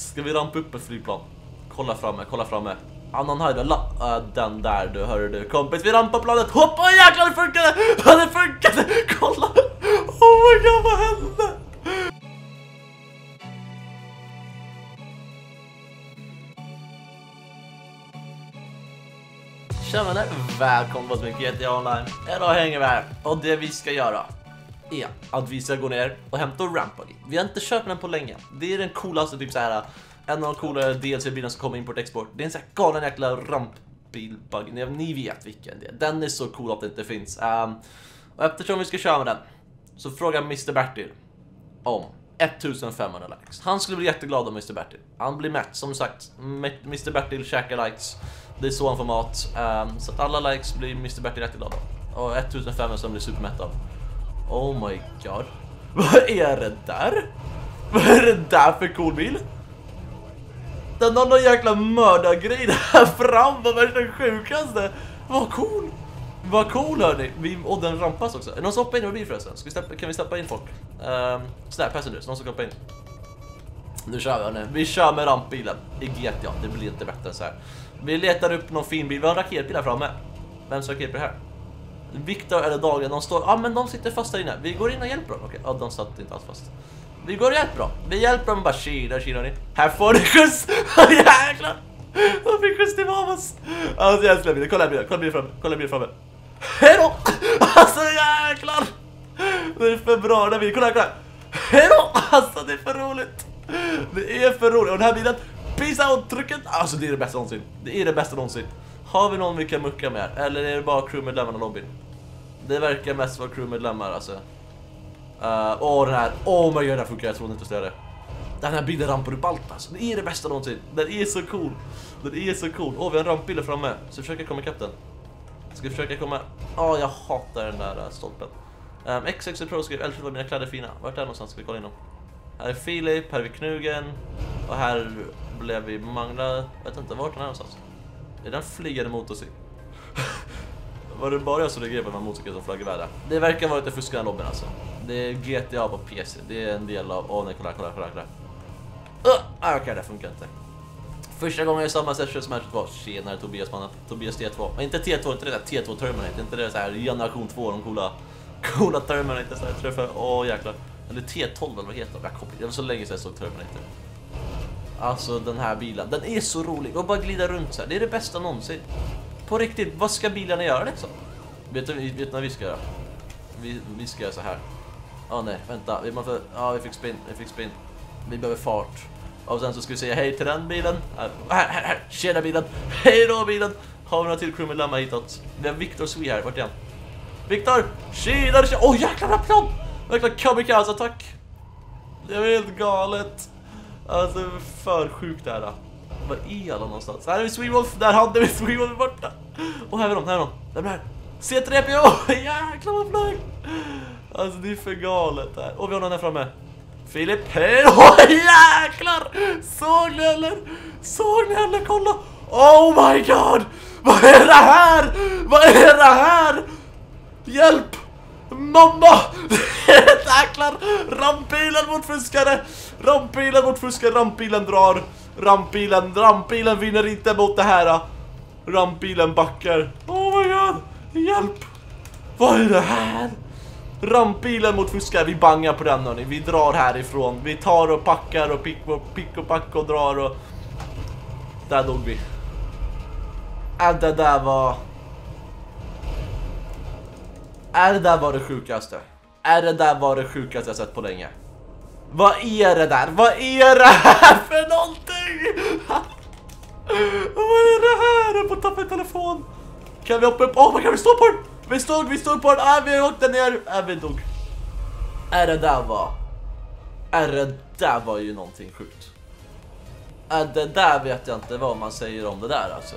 Ska vi rampa upp ett flygplan? Kolla framme, kolla framme. Annan höjd, la, uh, den där du, hörru du. Kompis, vi rampar planet. Hoppa, oh, jäklar det funkade! Ja, det funkade! Kolla! Oh my god, vad hände? Tja vänner, välkomna till GTA Online. Idag hänger vi här och det vi ska göra är att vi ska gå ner och hämta Rampage. Vi har inte köpt den på länge. Det är den coolaste, typ så här en av de coolare DLC-bilarna som kommer import-export. Det är en sån här galen jäkla rampbilbugg. Ni, ni vet vilken det är. Den är så cool att det inte finns. Um, och eftersom vi ska köra med den så frågar Mr. Bertil om 1500 likes. Han skulle bli jätteglad om Mr. Bertil. Han blir mätt, som sagt. Mr. Bertil käkar likes. Det är så han får mat. Um, så att alla likes blir Mr. Bertil jätteglad av. Och 1500 som blir supermätt av. Oh my god. Vad är det där? Vad är det där för cool bil? Den har någon jäkla mördargrej där fram, vad värsta sjukaste. Vad cool. Vad cool hörni. Vi, och den rampas också. Är det någon som hoppar in i bil förresten? Ska vi steppa, kan vi släppa in folk? Um, sådär, passengers, någon som hoppar hoppa in. Nu kör vi hörni. Vi kör med rampbilen i GTA. Det blir inte bättre än så här. Vi letar upp någon fin bil. Vi har en raketbil här framme. Vems raketbil här? Viktor eller Dagen, de står... Ja, ah, men de sitter fast där inne. Vi går in och hjälper dem. Okej, okay. ja, de satt inte alls fast. Vi går rätt bra. Vi hjälper dem bara tjena, tjena ni. Här får du skjuts. Jäklar. De fick skjuts till Mamas. Alltså jag älskar bilen. Kolla bilen. Kolla bilen framme. Kolla bilen framme. Hejdå. Alltså jäklar. Det är för bra den här bilen. Kolla här, kolla här. Hejdå. Alltså det är för roligt. Det är för roligt. Och den här bilen. Peace out trycket. Alltså det är det bästa någonsin. Det är det bästa någonsin. Har vi någon vi kan mucka med? Eller är det bara crewmedlemmarna i lobbyn? Det verkar mest vara crewmedlemmar alltså. Uh, åh den här, oh my god den här funkar, jag trodde inte att det. Den här bilen rampar upp allt alltså, det är det bästa någonsin. Den är så cool. Den är så cool. Åh oh, vi har en rampbil framme, så försöker komma ikapp den. Ska vi försöka komma, åh oh, jag hatar den där uh, stolpen. Ehm, um, XX Pro skrev, älskar var mina kläder fina. Vart är det någonstans? Ska vi kolla in dem? Här är Filip, här är vi Knugen. Och här blev vi Mangla, vet inte vart den är någonstans. Är den flygande motorcykel? Var det bara jag som reagerade på den här motorcykeln som flög iväg där? Det verkar vara lite fuskande lobbyn alltså. Det är GTA på PC. Det är en del av... Åh oh, nej, kolla, kolla, kolla. kolla. Uh, Okej, okay, det funkar inte. Första gången i samma session som var tjenare Tobias mannen. Tobias T2. Men inte T2, inte det där T2 Terminator. Inte det så här generation 2, de coola, coola Terminator. Så här, träffar, åh oh, jäklar. Eller T12 eller vad heter de? Jag kopplar. Det var så länge sedan jag såg Terminator. Alltså den här bilen, den är så rolig. Och bara glida runt så här. Det är det bästa någonsin. På riktigt, vad ska bilarna göra liksom? Vet du, vet du vad vi ska göra? Vi, vi ska göra så här. Åh oh, nej, vänta. Vi måste... Ja, vi fick spin. Vi fick spin. Vi behöver fart. Och sen så ska vi säga hej till den bilen. Här, här, här. Tjena bilen. Hej då bilen. Har vi några till crewmedlemmar hitåt? Vi har Victor Swe här. Vart är han? Victor! Tjena, tjena. Åh oh, jäklar, plan! Verkligen kamikaze-attack. Det är helt galet. Alltså, för sjukt det här. Var är alla någonstans? Här är vi Swewolf. Där hade vi Swewolf borta. Och här är de, här är de. De här. C3PO! Jäklar vad flög! Alltså det är för galet här. Och vi har någon här framme. Filip, hej! Åh jäklar! Såg ni eller? Såg ni eller? Kolla! Oh my god! Vad är det här? Vad är det här? Hjälp! Mamma! Jäklar! Rampbilen mot fuskare! Rampbilen mot fuskare, rampbilen drar. Rampbilen, rampbilen vinner inte mot det här. Rampbilen backar. Oh my god! Hjälp! Vad är det här? Rampbilen mot fuskare, vi bangar på den hörni. Vi drar härifrån. Vi tar och packar och pick och, pick och pack och drar och... Där dog vi. Äh, det där var... Är det där var det sjukaste? Är det där var det sjukaste jag sett på länge? Vad är det där? Vad är det här för någonting? Vad är det här? Jag får tappa en telefon. Kan vi hoppa upp? Åh, oh, kan vi stå på den? Vi stod, vi stod på den. Ah, vi åkte ner. Ah, vi dog. Är det där var? Är det där var ju någonting sjukt. Är det där vet jag inte vad man säger om det där alltså.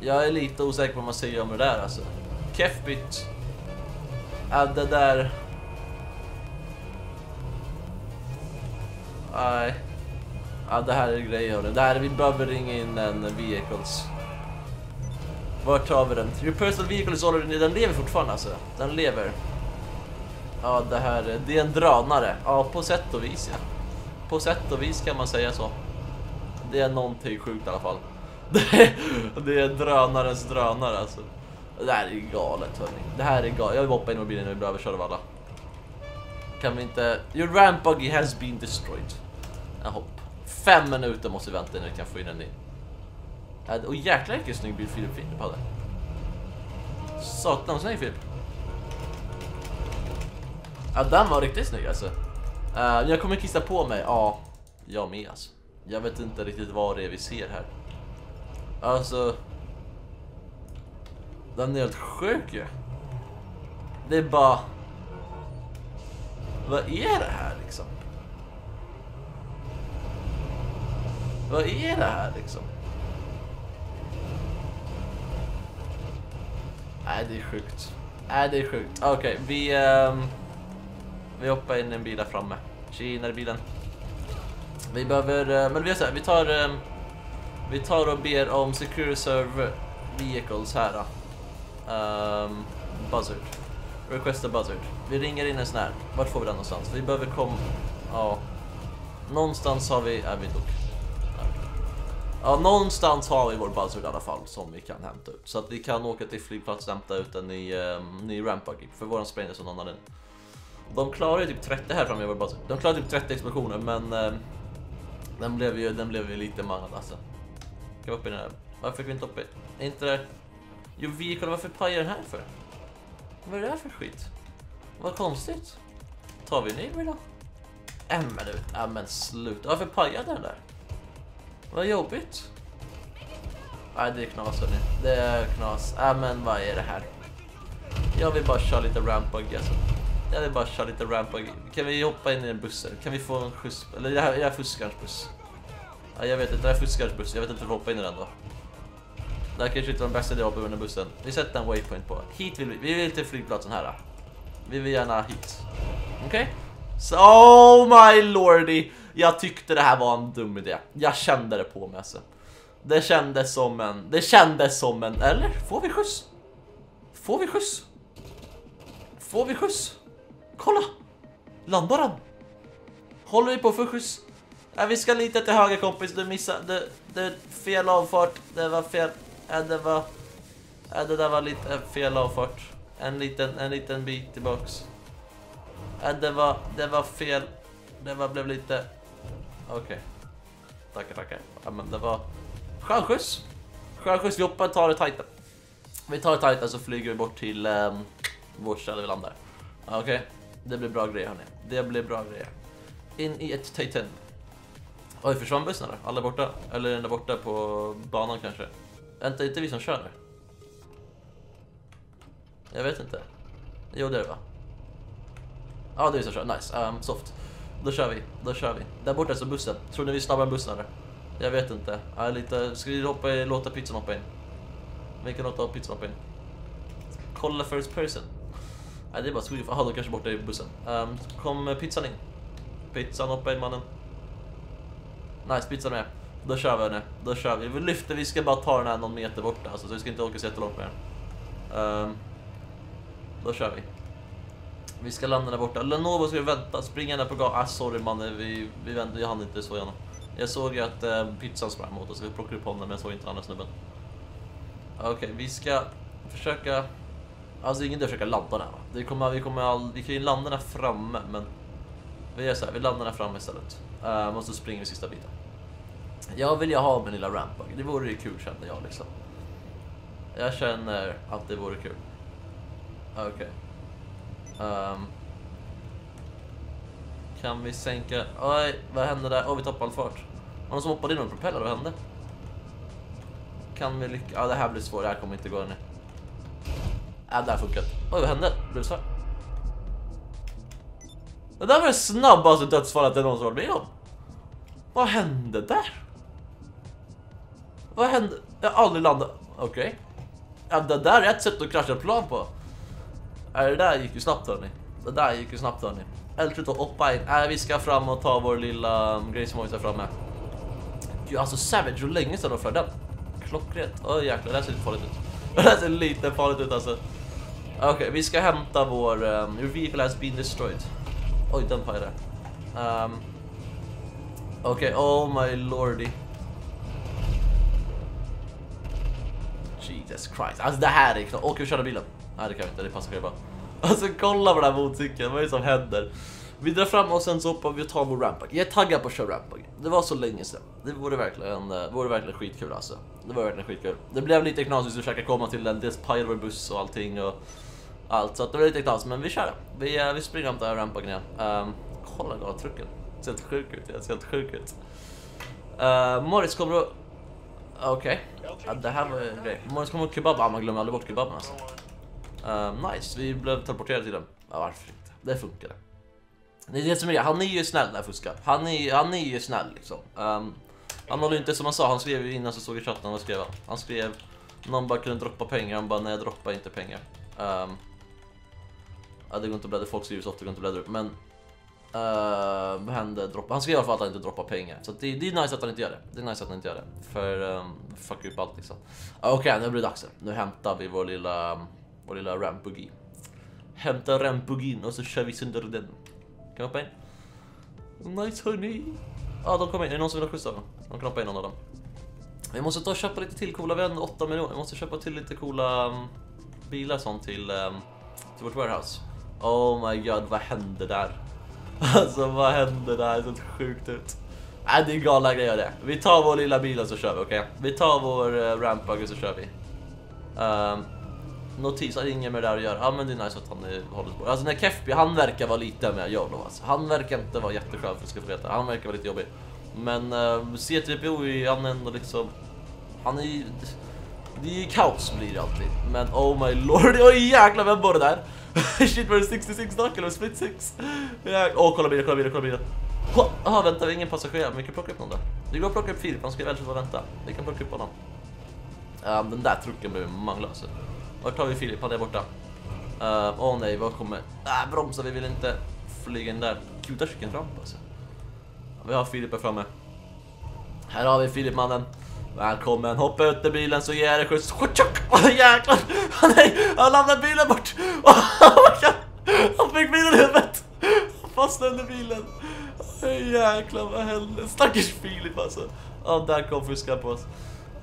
Jag är lite osäker på vad man säger om det där alltså. Kefbit. Är det där... Nej. Ja, det här är grejer. Det här, vi behöver ringa in en vehicles. Vart tar vi den? Your personal vehicle is already... Den lever fortfarande alltså. Den lever. Ja, det här... Det är en drönare. Ja, på sätt och vis ja. På sätt och vis kan man säga så. Det är någonting sjukt i alla fall. Det är, det är drönarens drönare alltså. Det här är galet hörni. Det här är galet. Jag vill hoppa in i bilen nu, vi blir överkörda av alla. Kan vi inte... Your ramp buggy has been destroyed. Jag hopp. Fem minuter måste vi vänta innan vi kan få in en ny. Och jäklar vilken snygg bil Filip Filip hade. Satan snygg Filip. Ja den var riktigt snygg alltså. Uh, jag kommer kissa på mig, ja. Jag med alltså. Jag vet inte riktigt vad det är vi ser här. Alltså. Den är helt sjuk ju. Det är bara... Vad är det här liksom? Vad är det här liksom? Nej, det är sjukt. Nej, det är sjukt. Okej, okay, vi... Um, vi hoppar in i en bil där framme. Tjena bilen. Vi behöver... Uh, men vi gör så här, vi tar... Um, vi tar och ber om Secure Server Vehicles här. då Um, buzzard. Request a buzzard. Vi ringer in en sån här. Vart får vi den någonstans? Vi behöver komma... Ja. Någonstans har vi... Är vi dog. Ja, någonstans har vi vår buzzard i alla fall som vi kan hämta ut. Så att vi kan åka till flygplatsen och hämta ut en ny, um, ny rampbuggy. För våran är som någon annan. De klarar ju typ 30 här framme i vår buzzard. De klarar typ 30 explosioner men um, den blev ju den blev ju lite mangad alltså. Ska vi upp i den här? Varför fick vi inte upp i? Inte det... Jo, vi kolla varför pajar den här för? Vad är det här för skit? Vad konstigt. Tar vi en ny då? En minut. Ja men sluta. Varför pajade den där? Vad jobbigt. Nej, det är knas hörni. Det är knas. Ja men vad är det här? Jag vill bara köra lite rampbuggy alltså. Jag vill bara köra lite rampbuggy. Kan vi hoppa in i en buss? Kan vi få en skjuts? Eller det här är fuskarens buss. Ja, jag vet inte, det här är fuskarens buss. Jag vet inte hur vi hoppa in i den då. Det här kanske inte var den bästa idén under bussen. Vi sätter en waypoint på. Hit vill vi. Vi vill till flygplatsen här. Vi vill gärna hit. Okej? Okay? So, oh my lordy! Jag tyckte det här var en dum idé. Jag kände det på mig alltså. Det kändes som en... Det kändes som en... Eller? Får vi skjuts? Får vi skjuts? Får vi skjuts? Kolla! Landar han? Håller vi på för skjuts? Nej, vi ska lite till höger kompis. Du missade... Du, du fel avfart. Det var fel... Ja, det var... Ja, det där var lite fel avfart. En liten, en liten bit tillbaks. Ja, det var, det var fel. Det var, blev lite... Okej. Okay. Tackar, tackar. Ja, men det var... Stjärnskjuts! Stjärnskjuts, vi hoppar tar det tajta. Vi tar det tajta så flyger vi bort till ehm, um, vårt ställe vi landar. Okej, okay. det blir bra grejer hörni. Det blir bra grejer. In i ett Titan. Oj, försvann bussen där? Alla borta? Eller är den där borta på banan kanske? Vänta, inte vi som kör nu? Jag vet inte. Jo, det är det va? Ja, det är vi som kör. Nice. Um, soft. Då kör vi. Då kör vi. Där borta är så bussen. Tror ni vi är snabbare än bussen eller? Jag vet inte. Jag lite... Ska vi hoppa i, låta pizzan hoppa in? Vi kan låta pizzan hoppa in. Kolla first person. Nej, det är bara Swedish. Jaha, då kanske borta i bussen. Um, kom pizzan in. Pizzan hoppa in mannen. Nice, pizzan är med. Då kör vi nu. Då kör vi. Vi lyfter, vi ska bara ta den här någon meter borta. Alltså, så vi ska inte åka så jättelångt med den. Um, då kör vi. Vi ska landa där borta. Lenovo ska vi vänta. Springa där på gatan. Ah, sorry mannen, vi, vi vände, Jag hann inte så gärna. Jag såg ju att eh, pizzan sprang mot oss. Vi plockade upp honom men jag såg inte den andra snubben. Okej, okay, vi ska försöka... Alltså ingen idé att försöka landa där va? Vi kommer, vi kommer all... Vi kan ju landa där framme men... Vi gör så här, vi landar där framme istället. Uh, och så springer vi sista biten. Jag vill ju ha min lilla rampbug. Det vore ju kul känner jag liksom. Jag känner att det vore kul. Okej. Okay. Um, kan vi sänka... Oj, vad hände där? Åh, oh, vi tappade all fart. Någon som hoppade in med propeller, vad hände? Kan vi lyckas? Ja, det här blir svårt. Det här kommer inte gå nu. Ja, äh, det här funkar Oj, vad hände? Blev det så här? Det där var det snabbaste dödsfallet jag någonsin varit med om. Vad hände där? Vad hände? Jag har aldrig landat. Okej. Okay. Ja, det där är ett sätt att krascha ett plan på. Ja, det där gick ju snabbt hörni. Det där gick ju snabbt hörni. Eldrit och hoppa in. Äh, vi ska fram och ta vår lilla um, grej som har där framme. Gud, alltså Savage, hur länge sedan de för den? Klockrent. Åh oh, jäklar, det här ser lite farligt ut. Det här ser lite farligt ut alltså. Okej, okay, vi ska hämta vår... Um, your vehicle has been destroyed. Oj, den pajade. Um, Okej, okay, oh my lordy. Jesus Christ. Alltså det här är klart. Åker vi köra bilen? Nej det kan vi inte, det passar bara Alltså kolla på den här motorcykeln, vad är det som händer? Vi drar fram och sen så hoppar vi och tar vår rampag. Jag är taggad på att köra rampag. Det var så länge sedan. Det vore verkligen, det vore verkligen skitkul alltså. Det var verkligen skitkul. Det blev lite knas att försöka komma till den, dels pajade vår buss och allting och allt. Så att det var lite knas, men vi kör. Vi, eh, vi springer om den här rampagen igen. Um, kolla den trucken. Det ser helt sjuk ut, det ser helt sjuk ut. Uh, Morris kommer att... Ah, okej, okay. ja, det här var en grej. Måns kommer att kebab, ah, man glömmer aldrig bort kebaben alltså. Uh, nice, vi blev teleporterade till den. Ja, varför inte? Det funkade. Det är det som är Han är ju snäll när fuskar. Han är, han är ju snäll liksom. Um, han håller inte som han sa, han skrev ju innan så såg i chatten, vad skrev han? Han skrev någon bara kunde droppa pengar, han bara nej jag droppar inte pengar. Um, ja, det går inte att bläddra, folk skriver så ofta, det går inte att bläddra upp. Men Eh, uh, hände? Droppa. Han skrev i alla fall att han inte droppar pengar. Så det, det, är nice att han inte gör det. Det är nice att han inte gör det. För um, fuck upp allt liksom. Okej, okay, nu blir det dags. Nu hämtar vi vår lilla, vår lilla rampugi. Hämta rampugin och så kör vi sönder den. Kan vi hoppa in? Nice hörni! Ja, ah, de kommer in. Är det någon som vill ha skjuts av dem? De kan hoppa in någon av dem. Vi måste ta och köpa lite till coola, vi har 8 miljoner. Vi måste köpa till lite coola um, bilar sånt till, um, till vårt warehouse. Oh my god, vad hände där? Alltså vad händer? där? Det ser sjukt ut. Nej, äh, det är galna grejer det. Vi tar vår lilla bil och så kör vi, okej? Okay? Vi tar vår eh, uh, rampbug och så kör vi. Um, notis har inget med det där att göra. Ja men det är nice att han är, håller på. Alltså när Kefby, han verkar vara lite med YOLO alltså. Han verkar inte vara jätteskön för att ska få veta. Han verkar vara lite jobbig. Men ehm, uh, C3PO är han ändå liksom... Han är ju... Det är ju kaos blir det alltid. Men oh my lord, oj jäklar vem var det där? Shit var det 66 dock eller split 6? Åh oh, kolla bilen, kolla bilen, kolla bilen. Jaha vänta, vi har ingen passagerare, men vi kan plocka upp någon där. Vi går och plocka upp Filip, han ska väl få vänta. Vi kan plocka upp honom. Um, den där trucken blev manglös. Vart tar vi Filip? Han är borta. Eh, åh uh, oh nej, vad kommer... Äh, bromsa, vi vill inte flyga in där. Gud, där vilken ramp alltså. Vi har Filip här framme. Här har vi Filip mannen. Välkommen, hoppa ut ur bilen så ger jag dig skjuts. Åh jäklar! Åh Nej, han lämnade bilen bort! han fick bilen i huvudet! Han fastnade under bilen. Åh jäklar, vad hände? Stackars Filip alltså. Ja, där kom fiskaren på oss.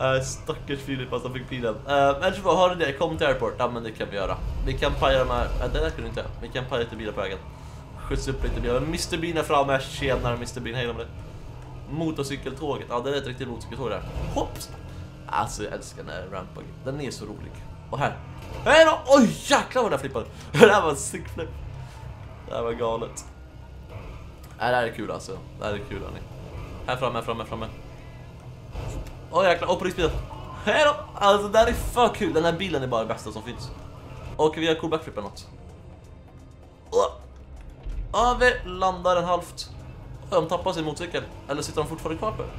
Uh, stackars Filip, alltså fick pilen. Uh, eh, men vad har du det? Kom till airport. Ja men det kan vi göra. Vi kan paja de här. Uh, det där kunde inte. Vi kan paja lite bilar på vägen. Skjuts upp lite bilar. Mr Bean är framme. Tjenare Mr Bean, hej om dig! Motorcykeltåget. Ja det är ett riktigt motorcykeltåg där. Hopps! Alltså jag älskar den här rampen. Den är så rolig. Och här. Hej då! Oj jäklar vad den flippade. det här var en sick flip. Det här var galet. Nej, det här är kul alltså. Det här är kul hörni. Här framme, här framme, här framme. Åh oh, jäklar, oh, polisbilen. Hej då! Alltså det här är för kul, den här bilen är bara det bästa som finns. Och vi har cool backflip eller något. Ja, vi landar en halvt. De tappar sin motorcykel. Eller sitter de fortfarande kvar på den?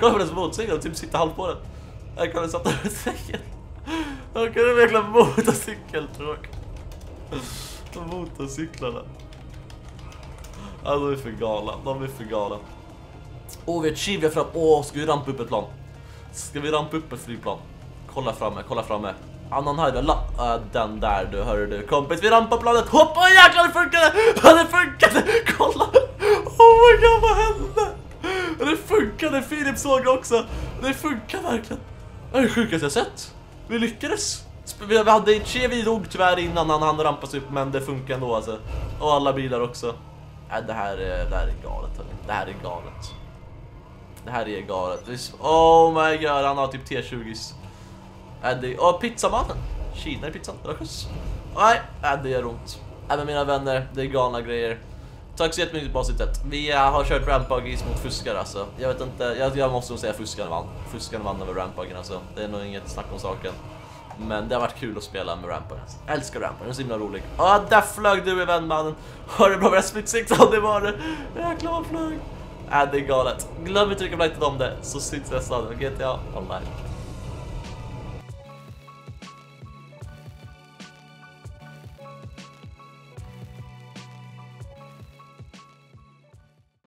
Kolla på deras motorcykel de typ sitter halv på den. Jag kan väl sätta den säcken. Jag kan verkligen motorcykeltråk. Motorcyklarna. Alltså de är för galna, de är för galna. Åh, oh, vi har ett Chivia fram. Åh, oh, ska vi rampa upp ett plan? Ska vi rampa upp ett flygplan? Kolla framme, kolla framme. Annan här, la, uh, den där du, hör du. Kompis, vi rampar planet. Hoppa, jäklar det funkade! det funkade! Kolla! Oh my god, vad hände? Det funkade, Filip såg det också. Det funkar verkligen. Det är det sjukaste jag sett. Vi lyckades. Vi hade Chevy dog tyvärr innan han hann rampas upp, men det funkar ändå alltså. Och alla bilar också. Äh, det, här, det här är galet, hörni. Det här är galet. Det här är galet. Oh my god, han har typ T20s. Eddie. och pizzamannen. Kina i pizzan. Det var skjuts. Nej, det gör ont. Även mina vänner, det är galna grejer. Tack så jättemycket på avsnittet. Vi eh, har kört rampagis mot fuskare alltså. Jag vet inte, jag, jag måste nog säga fuskaren vann. Fuskaren vann över rampagen alltså. Det är nog inget snack om saken. Men det har varit kul att spela med rampagen. Jag älskar rampagen, den är så himla rolig. Ja, ah, där flög du i mannen. Har det bra med split? Ja, det var det. Jäklar vad flög. Äh, det är galet. Glöm inte att trycka på like om det, så syns vi nästa GTA online.